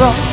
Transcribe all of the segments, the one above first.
cross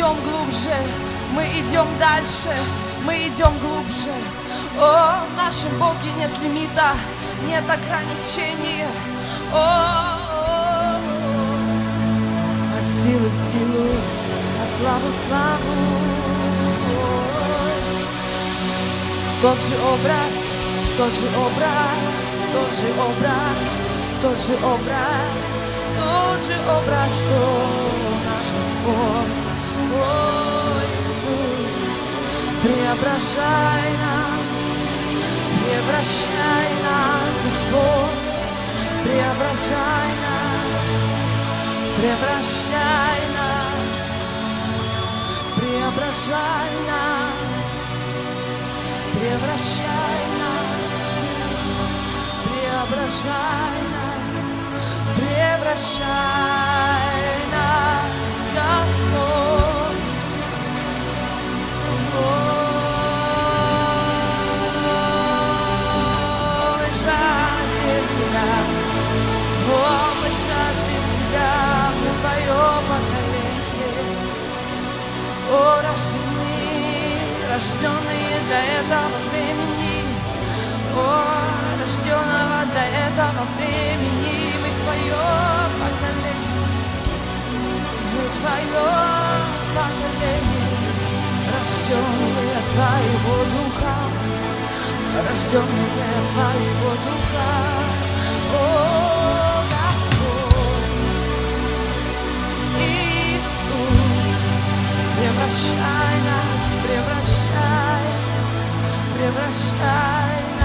идем глубже, мы идем дальше, мы идем глубже. О, в нашем Боге нет лимита, нет ограничений. О, от силы в силу, от славы в славу. Тот же образ, тот же образ, тот же образ, тот же образ, тот же образ, что наш Господь. О, Иисус, преображай нас, преображай нас, Господь, преображай нас, преображай нас, преображай нас, преображай нас, преображай нас, преображай. рожденные от твоего духа, рожденные от твоего духа. О, Господь, Иисус, превращай нас, превращай превращай нас.